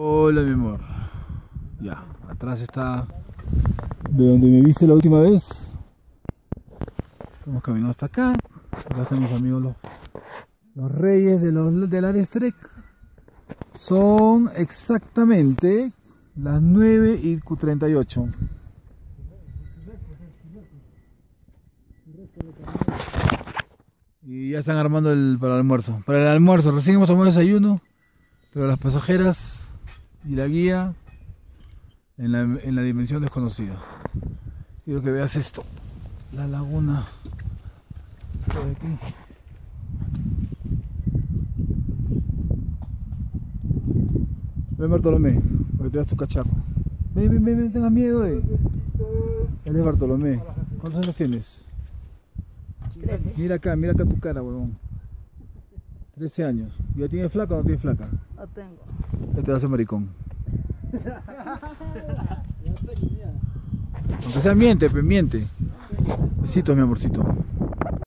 Hola mi amor. Ya, atrás está de donde me viste la última vez. Hemos caminado hasta acá. Acá están mis amigos los, los reyes de los, del Arestrek. Son exactamente las 9 y 38. Y ya están armando el para el almuerzo. Para el almuerzo, recién hemos tomado desayuno, pero las pasajeras y la guía en la, en la dimensión desconocida. Quiero que veas esto, la laguna de aquí. Ven Bartolomé, porque te das tu cacharro. Ven, ven, ven, no tengas miedo, eh. Él es Bartolomé. ¿Cuántos años tienes? 13. Mira acá, mira acá tu cara, huevón. 13 años. ¿Ya tienes flaca o no tienes flaca? Tengo. Ya te vas a hacer maricón. Aunque sea miente, pues miente. Besitos, mi amorcito.